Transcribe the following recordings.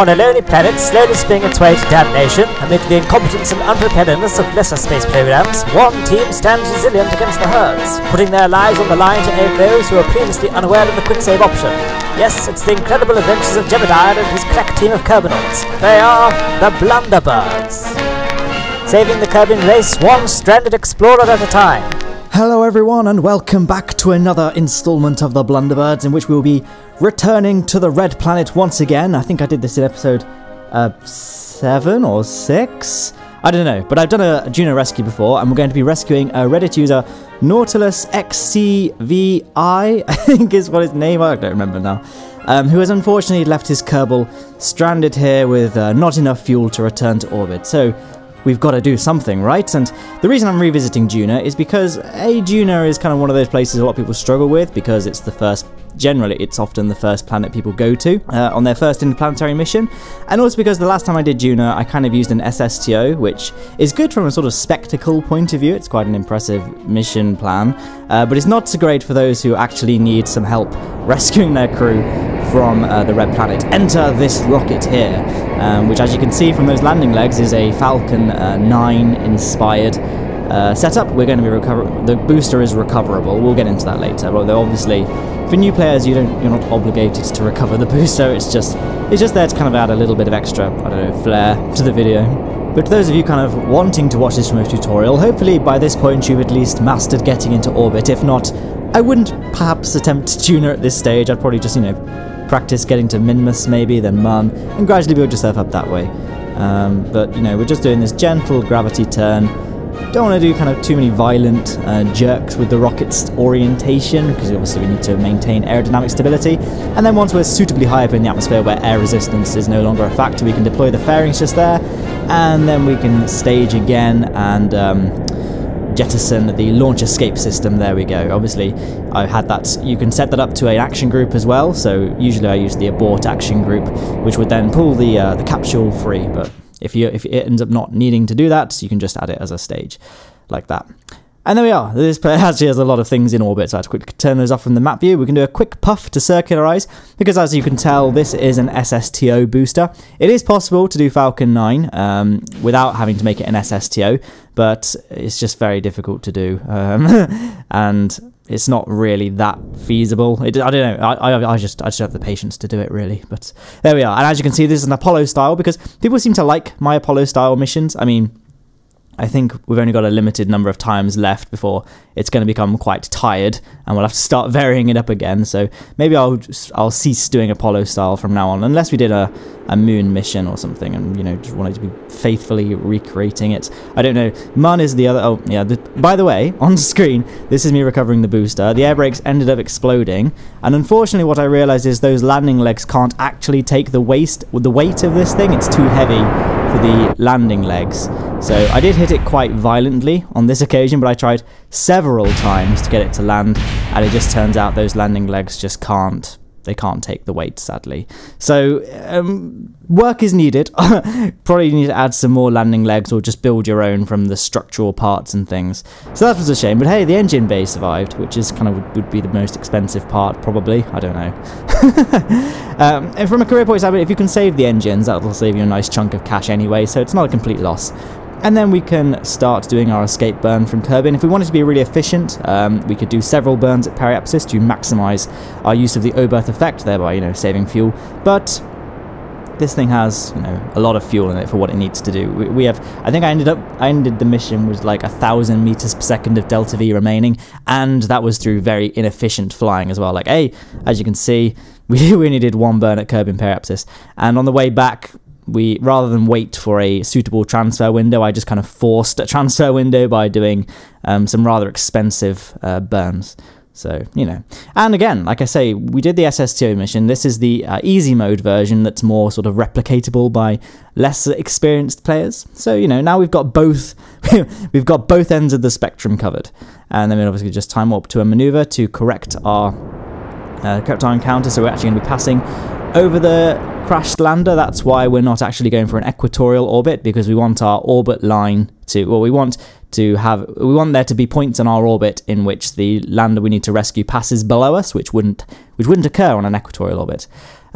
On a lonely planet slowly spinning its way to damnation, amid the incompetence and unpreparedness of lesser space programs, one team stands resilient against the herds, putting their lives on the line to aid those who are previously unaware of the quick save option. Yes, it's the incredible adventures of Jebediah and his crack team of Kerbonauts. They are the Blunderbirds. Saving the Kerbin race one stranded explorer at a time. Hello, everyone, and welcome back to another installment of the Blunderbirds, in which we will be returning to the Red Planet once again. I think I did this in episode uh, seven or six. I don't know, but I've done a Duna rescue before, and we're going to be rescuing a Reddit user, Nautilus XCVI, I think is what his name. I don't remember now. Um, who has unfortunately left his Kerbal stranded here with uh, not enough fuel to return to orbit. So we've got to do something, right? And the reason I'm revisiting Duna is because A, Duna is kind of one of those places a lot of people struggle with because it's the first, generally, it's often the first planet people go to uh, on their first interplanetary mission. And also because the last time I did Duna, I kind of used an SSTO, which is good from a sort of spectacle point of view. It's quite an impressive mission plan, uh, but it's not so great for those who actually need some help rescuing their crew from uh, the Red Planet. Enter this rocket here, um, which as you can see from those landing legs is a Falcon uh, 9 inspired uh, setup. We're going to be recover. The booster is recoverable. We'll get into that later. Although obviously, for new players, you don't you're not obligated to recover the booster. It's just it's just there to kind of add a little bit of extra I don't know flair to the video. But to those of you kind of wanting to watch this remote tutorial, hopefully by this point you've at least mastered getting into orbit. If not, I wouldn't perhaps attempt Duna at this stage. I'd probably just, you know, practice getting to Minmus maybe, then Mun, and gradually build yourself up that way. Um, but, you know, we're just doing this gentle gravity turn. Don't want to do kind of too many violent uh, jerks with the rocket's orientation, because obviously we need to maintain aerodynamic stability. And then once we're suitably high up in the atmosphere where air resistance is no longer a factor, we can deploy the fairings just there, and then we can stage again and um, jettison the launch escape system. There we go. Obviously, I had that. You can set that up to an action group as well. So usually I use the abort action group, which would then pull the uh, the capsule free. But if you if it ends up not needing to do that, you can just add it as a stage, like that. And there we are. This player actually has a lot of things in orbit, so I have to quickly turn those off from the map view. We can do a quick puff to circularize, because as you can tell, this is an SSTO booster. It is possible to do Falcon 9 um, without having to make it an SSTO, but it's just very difficult to do. Um, and it's not really that feasible. It, I don't know. I, I, I, just I just have the patience to do it really. But there we are. And as you can see, this is an Apollo style because people seem to like my Apollo style missions. I mean, I think we've only got a limited number of times left before it's going to become quite tired, and we'll have to start varying it up again. So maybe I'll I'll cease doing Apollo style from now on, unless we did a, a moon mission or something, and you know just wanted to be faithfully recreating it. I don't know. Mun is the other. Oh yeah. The, by the way, on screen, this is me recovering the booster. The air brakes ended up exploding, and unfortunately, what I realized is those landing legs can't actually take the waste the weight of this thing. It's too heavy for the landing legs. So I did hit it quite violently on this occasion, but I tried several times to get it to land, and it just turns out those landing legs just can't. They can't take the weight, sadly. So um, work is needed. Probably need to add some more landing legs, or just build your own from the structural parts and things. So that was a shame. But hey, the engine bay survived, which is kind of would, would be the most expensive part, probably. I don't know. um, and from a career point of view, if you can save the engines, that'll save you a nice chunk of cash anyway. So it's not a complete loss and then we can start doing our escape burn from Kerbin. If we wanted to be really efficient, um, we could do several burns at periapsis to maximise our use of the Oberth effect, thereby, you know, saving fuel. But this thing has, you know, a lot of fuel in it for what it needs to do. We, we have, I think I ended up, I ended the mission with like a thousand meters per second of delta V remaining, and that was through very inefficient flying as well. Like, hey, as you can see, we, we only did one burn at Kerbin periapsis, and on the way back, we rather than wait for a suitable transfer window, I just kind of forced a transfer window by doing um, some rather expensive uh, burns. So, you know. And again, like I say, we did the SSTO mission. This is the uh, easy mode version that's more sort of replicatable by less experienced players. So, you know, now we've got both we've got both ends of the spectrum covered. And then we obviously just time warp to a maneuver to correct our uh, correct our encounter. So we're actually going to be passing over the crashed lander. That's why we're not actually going for an equatorial orbit because we want our orbit line to, well, we want to have, we want there to be points on our orbit in which the lander we need to rescue passes below us, which wouldn't, which wouldn't occur on an equatorial orbit.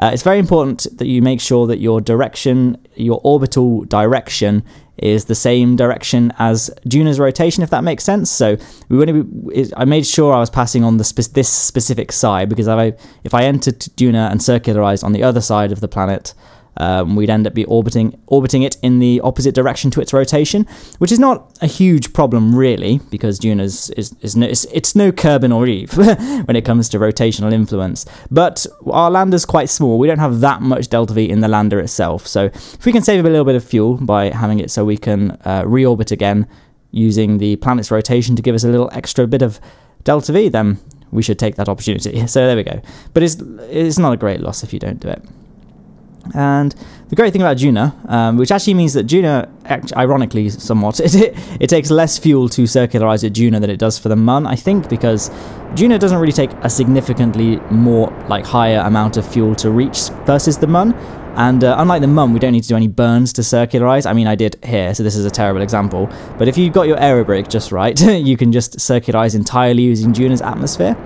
Uh, it's very important that you make sure that your direction, your orbital direction, is the same direction as Duna's rotation, if that makes sense. So we want to be, I made sure I was passing on the spe- this specific side because if I, if I entered Duna and circularized on the other side of the planet, um, we'd end up be orbiting orbiting it in the opposite direction to its rotation, which is not a huge problem really, because Duna's is, is no, it's, it's no Kerbin or Eve when it comes to rotational influence. But our lander's quite small. We don't have that much delta V in the lander itself. So if we can save a little bit of fuel by having it so we can uh, reorbit again using the planet's rotation to give us a little extra bit of delta V, then we should take that opportunity. So there we go. But it's it's not a great loss if you don't do it. And the great thing about Duna, um, which actually means that Duna, ironically somewhat, it, it, it, takes less fuel to circularize at Duna than it does for the Mun, I think, because Duna doesn't really take a significantly more, like, higher amount of fuel to reach versus the Mun. And uh, unlike the Mun, we don't need to do any burns to circularize. I mean, I did here, so this is a terrible example. But if you've got your aerobrake just right, you can just circularize entirely using Duna's atmosphere.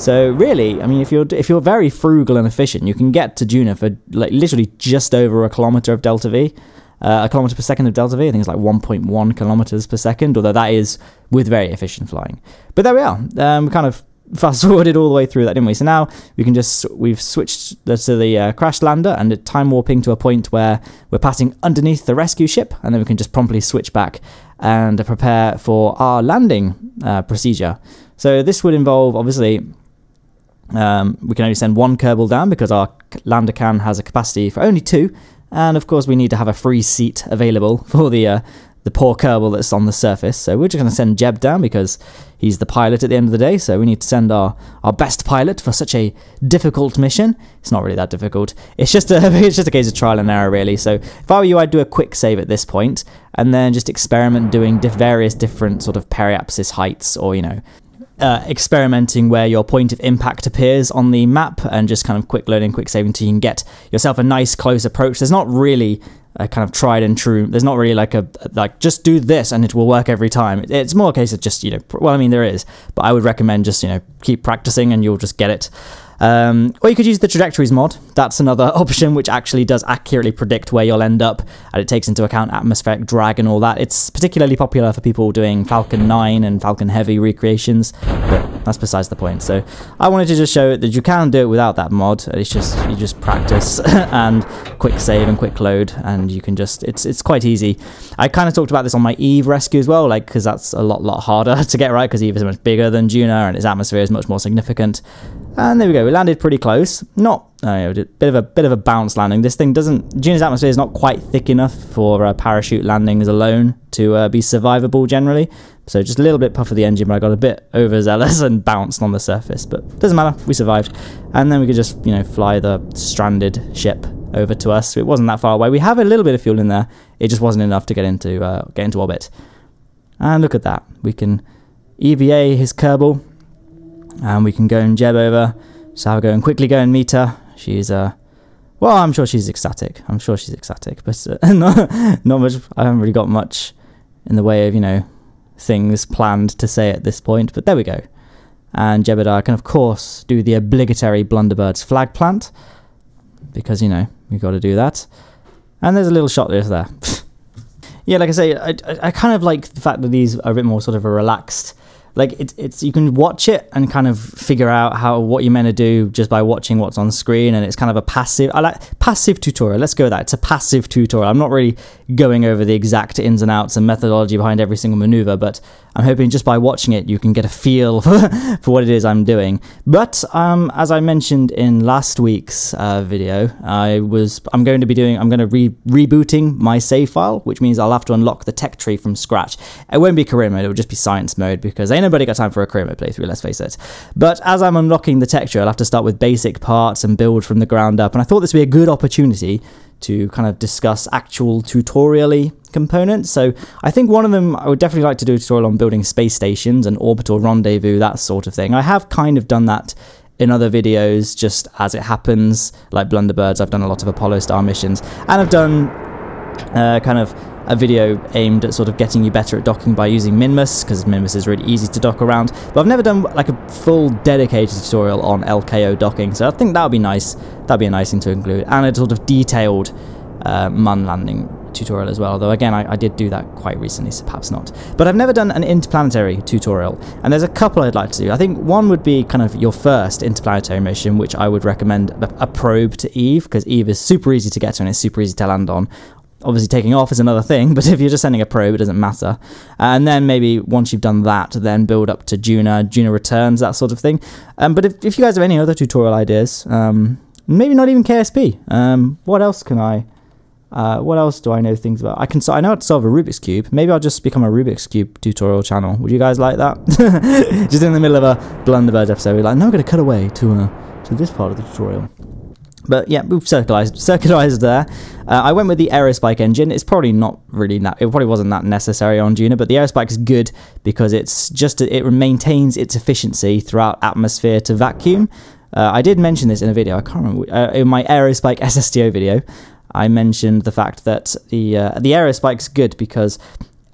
So really, I mean, if you're if you're very frugal and efficient, you can get to Duna for like literally just over a kilometer of delta V. Uh, a kilometer per second of delta V, I think it's like 1.1 kilometers per second, although that is with very efficient flying. But there we are. Um, we kind of fast forwarded all the way through that, didn't we? So now we can just we've switched to the uh, crash lander and time warping to a point where we're passing underneath the rescue ship, and then we can just promptly switch back and prepare for our landing uh, procedure. So this would involve obviously um, we can only send one Kerbal down because our lander can has a capacity for only two, and of course we need to have a free seat available for the uh, the poor Kerbal that's on the surface. So we're just going to send Jeb down because he's the pilot at the end of the day. So we need to send our, our best pilot for such a difficult mission. It's not really that difficult. It's just a it's just a case of trial and error really. So if I were you, I'd do a quick save at this point and then just experiment doing various different sort of periapsis heights or you know uh, experimenting where your point of impact appears on the map and just kind of quick loading, quick saving until you can get yourself a nice close approach. There's not really a kind of tried and true. There's not really like a like just do this and it will work every time. It's more a case of just you know. Well, I mean there is, but I would recommend just you know keep practicing and you'll just get it. Um, or you could use the trajectories mod. That's another option which actually does accurately predict where you'll end up, and it takes into account atmospheric drag and all that. It's particularly popular for people doing Falcon 9 and Falcon Heavy recreations, but that's besides the point. So I wanted to just show that you can do it without that mod. It's just you just practice and quick save and quick load, and you can just it's it's quite easy. I kind of talked about this on my Eve rescue as well, like because that's a lot lot harder to get right because Eve is much bigger than Duna and its atmosphere is much more significant. And there we go. We landed pretty close. Not a bit of a bit of a bounce landing. This thing doesn't. Duna's atmosphere is not quite thick enough for uh, parachute landings alone to uh, be survivable generally. So just a little bit puff of the engine, but I got a bit overzealous and bounced on the surface. But doesn't matter. We survived. And then we could just you know fly the stranded ship over to us. It wasn't that far away. We have a little bit of fuel in there. It just wasn't enough to get into uh, get into orbit. And look at that. We can EVA his Kerbal and we can go and jeb over. So I'll go and quickly go and meet her. She's uh, well, I'm sure she's ecstatic. I'm sure she's ecstatic, but uh, not, not much. I haven't really got much in the way of you know things planned to say at this point. But there we go. And Jebediah can of course do the obligatory Blunderbird's flag plant because you know we've got to do that. And there's a little shot there. yeah, like I say, I, I kind of like the fact that these are a bit more sort of a relaxed like it's it's you can watch it and kind of figure out how what you're meant to do just by watching what's on screen and it's kind of a passive I like passive tutorial. Let's go with that. It's a passive tutorial. I'm not really going over the exact ins and outs and methodology behind every single maneuver but I'm hoping just by watching it you can get a feel for, what it is I'm doing but um, as I mentioned in last week's uh, video I was I'm going to be doing I'm going to be rebooting my save file which means I'll have to unlock the tech tree from scratch it won't be career mode it will just be science mode because ain't nobody got time for a career mode playthrough, let's face it. But as I'm unlocking the tech tree, I'll have to start with basic parts and build from the ground up, and I thought this would be a good opportunity to kind of discuss actual tutorially components. So I think one of them I would definitely like to do a tutorial on building space stations and orbital rendezvous, that sort of thing. I have kind of done that in other videos just as it happens, like Blunderbirds. I've done a lot of Apollo Star missions, and I've done uh, kind of a video aimed at sort of getting you better at docking by using Minmus, because Minmus is really easy to dock around. But I've never done like a full dedicated tutorial on LKO docking, so I think that would be nice. That'd be a nice thing to include, and a sort of detailed uh, Mun landing tutorial as well, though again, I, I, did do that quite recently, so perhaps not. But I've never done an interplanetary tutorial, and there's a couple I'd like to do. I think one would be kind of your first interplanetary mission, which I would recommend a, a probe to Eve, because Eve is super easy to get to and it's super easy to land on. Obviously, taking off is another thing, but if you're just sending a probe, it doesn't matter. And then maybe once you've done that, then build up to Duna, Duna returns, that sort of thing. Um, but if, if you guys have any other tutorial ideas, um, maybe not even KSP, um, what else can I uh, what else do I know things about? I can so I know how to solve a Rubik's cube. Maybe I'll just become a Rubik's cube tutorial channel. Would you guys like that? just in the middle of a Blunderbirds episode, we're like, now we're going to cut away to uh, to this part of the tutorial. But yeah, we've circularized, circularized there. Uh, I went with the Aerospike engine. It's probably not really that. It probably wasn't that necessary on Duna, but the Aerospike is good because it's just it maintains its efficiency throughout atmosphere to vacuum. Uh, I did mention this in a video. I can't remember uh, in my Aerospike SSTO video. I mentioned the fact that the uh, the Aerospike's good because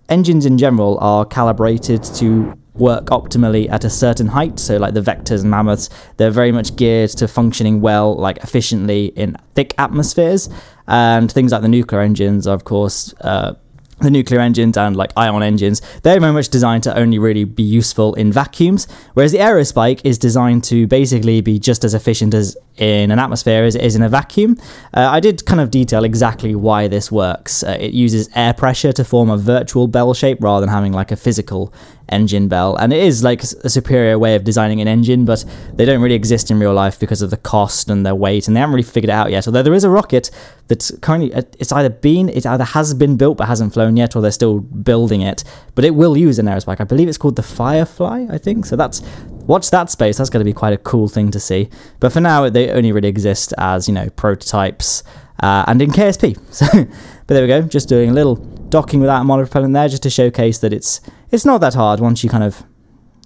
engines in general are calibrated to work optimally at a certain height. So, like the Vectors and Mammoths, they're very much geared to functioning well, like efficiently in thick atmospheres. And things like the nuclear engines are, of course, uh, the nuclear engines and like ion engines, they're very much designed to only really be useful in vacuums, whereas the aerospike is designed to basically be just as efficient as in an atmosphere as it is in a vacuum. Uh, I did kind of detail exactly why this works. Uh, it uses air pressure to form a virtual bell shape rather than having like a physical engine bell, and it is like a superior way of designing an engine, but they don't really exist in real life because of the cost and their weight, and they haven't really figured it out yet. Although there is a rocket that's currently uh, it's either been it either has been built but hasn't flown yet, or they're still building it, but it will use an aerospike. I believe it's called the Firefly, I think. So that's watch that space. That's going to be quite a cool thing to see. But for now, they only really exist as you know prototypes uh, and in KSP. So, but there we go. Just doing a little docking without a monopropellant there, just to showcase that it's it's not that hard once you kind of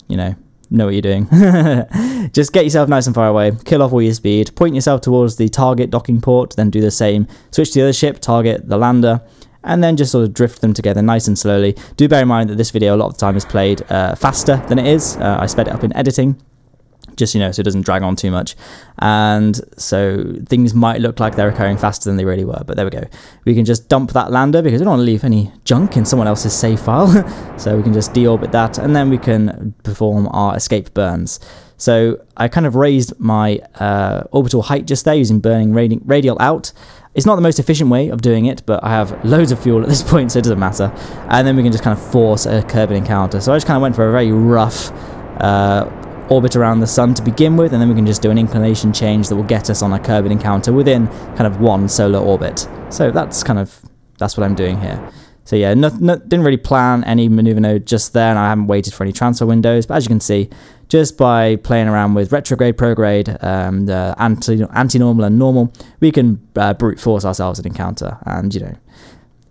you know know what you're doing. just get yourself nice and far away, kill off all your speed, point yourself towards the target docking port, then do the same. Switch to the other ship, target the lander, and then just sort of drift them together nice and slowly. Do bear in mind that this video a lot of the time is played uh, faster than it is. Uh, I sped it up in editing, just you know, so it doesn't drag on too much. And so things might look like they're occurring faster than they really were, but there we go. We can just dump that lander because we don't want to leave any junk in someone else's save file. so we can just deorbit that, and then we can perform our escape burns. So I kind of raised my uh, orbital height just there using burning radi radial out. It's not the most efficient way of doing it, but I have loads of fuel at this point, so it doesn't matter. And then we can just kind of force a Kerbin encounter. So I just kind of went for a very rough uh, orbit around the sun to begin with, and then we can just do an inclination change that will get us on a Kerbin encounter within kind of one solar orbit. So that's kind of, that's what I'm doing here. So yeah, no, no, didn't really plan any maneuver node just there, and I haven't waited for any transfer windows. But as you can see, just by playing around with retrograde, prograde, um, the anti anti-normal and normal, we can uh, brute force ourselves an encounter. And you know,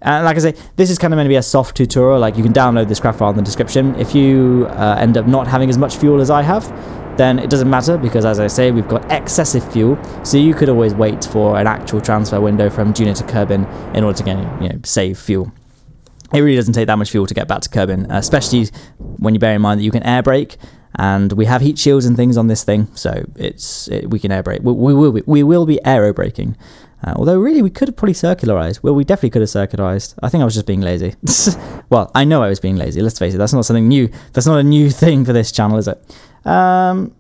and like I say, this is kind of going to be a soft tutorial. Like you can download this craft file in the description. If you uh, end up not having as much fuel as I have, then it doesn't matter because as I say, we've got excessive fuel. So you could always wait for an actual transfer window from Duna to Kerbin in order to get, you know, save fuel it really doesn't take that much fuel to get back to Kerbin, especially when you bear in mind that you can air brake, and we have heat shields and things on this thing, so it's it, we can air brake. We, we, will be we will be aero braking. Uh, although really we could have probably circularized. Well, we definitely could have circularized. I think I was just being lazy. well, I know I was being lazy. Let's face it. That's not something new. That's not a new thing for this channel, is it? Um,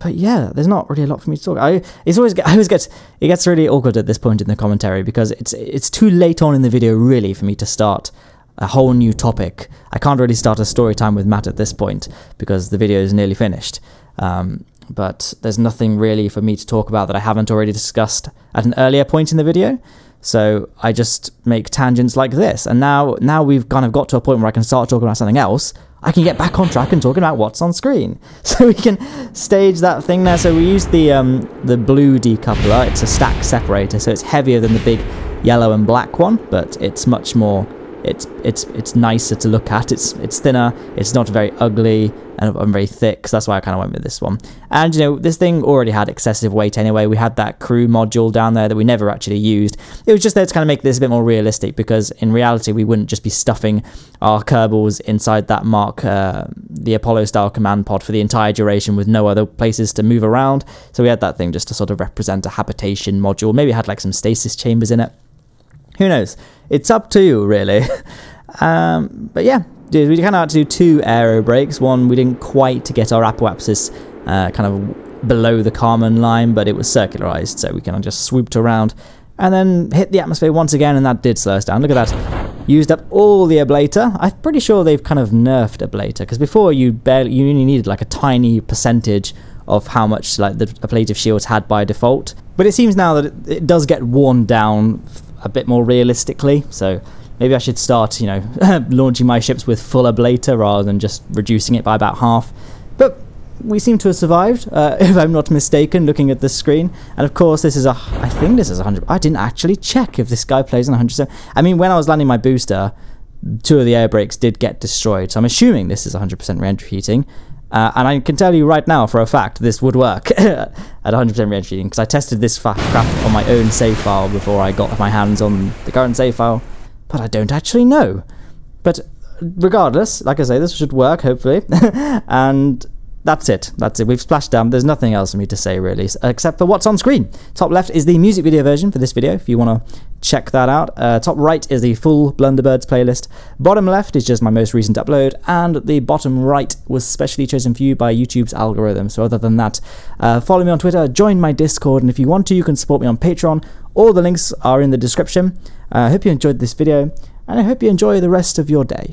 but yeah, there's not really a lot for me to talk. I it's always I always get it gets really awkward at this point in the commentary because it's it's too late on in the video really for me to start a whole new topic. I can't really start a story time with Matt at this point because the video is nearly finished. Um, but there's nothing really for me to talk about that I haven't already discussed at an earlier point in the video. So I just make tangents like this, and now now we've kind of got to a point where I can start talking about something else. I can get back on track and talking about what's on screen. So we can stage that thing there. So we use the um, the blue decoupler. It's a stack separator, so it's heavier than the big yellow and black one, but it's much more it's it's it's nicer to look at. It's it's thinner. It's not very ugly and, very thick. So that's why I kind of went with this one. And you know, this thing already had excessive weight anyway. We had that crew module down there that we never actually used. It was just there to kind of make this a bit more realistic because in reality we wouldn't just be stuffing our Kerbals inside that Mark uh, the Apollo style command pod for the entire duration with no other places to move around. So we had that thing just to sort of represent a habitation module. Maybe it had like some stasis chambers in it. Who knows? It's up to you, really. um, but yeah, we kind of had to do two aero brakes. One, we didn't quite get our apoapsis uh, kind of below the Kármán line, but it was circularized, so we kind of just swooped around and then hit the atmosphere once again, and that did slow us down. Look at that. Used up all the ablator. I'm pretty sure they've kind of nerfed ablator because before you barely you only needed like a tiny percentage of how much like the ablative shields had by default. But it seems now that it, it does get worn down a bit more realistically. So maybe I should start, you know, launching my ships with full ablator rather than just reducing it by about half. But we seem to have survived, uh, if I'm not mistaken, looking at the screen. And of course, this is a, I think this is 100. I didn't actually check if this guy plays on 100%. I mean, when I was landing my booster, two of the air brakes did get destroyed. So I'm assuming this is 100% re-entry heating. Uh, and I can tell you right now for a fact this would work at 100% re-entry because I tested this craft on my own save file before I got my hands on the current save file, but I don't actually know. But regardless, like I say, this should work hopefully, and that's it. That's it. We've splashed down. There's nothing else for me to say really, except for what's on screen. Top left is the music video version for this video, if you want to check that out. Uh, top right is the full Blunderbirds playlist. Bottom left is just my most recent upload, and the bottom right was specially chosen for you by YouTube's algorithm. So other than that, uh, follow me on Twitter, join my Discord, and if you want to, you can support me on Patreon. All the links are in the description. Uh, I hope you enjoyed this video, and I hope you enjoy the rest of your day.